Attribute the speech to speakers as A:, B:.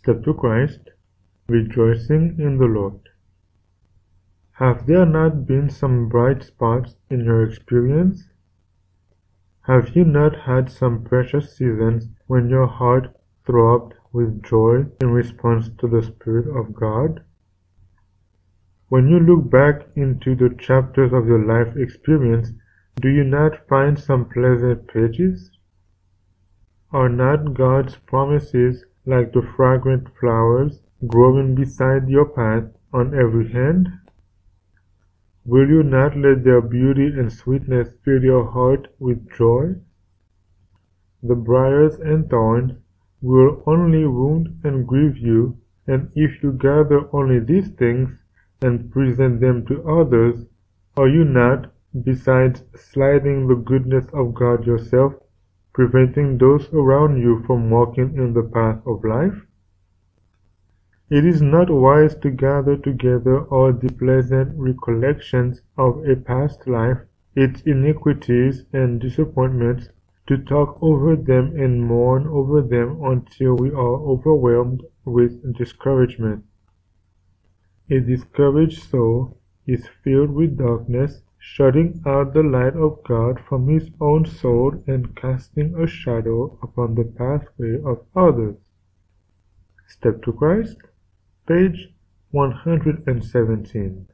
A: Step to Christ, rejoicing in the Lord. Have there not been some bright spots in your experience? Have you not had some precious seasons when your heart throbbed with joy in response to the Spirit of God? When you look back into the chapters of your life experience, do you not find some pleasant pages? Are not God's promises like the fragrant flowers growing beside your path on every hand? Will you not let their beauty and sweetness fill your heart with joy? The briars and thorns will only wound and grieve you, and if you gather only these things and present them to others, are you not, besides slighting the goodness of God yourself, preventing those around you from walking in the path of life? It is not wise to gather together all the pleasant recollections of a past life, its iniquities and disappointments, to talk over them and mourn over them until we are overwhelmed with discouragement. A discouraged soul is filled with darkness, shutting out the light of God from his own soul and casting a shadow upon the pathway of others. Step to Christ page 117.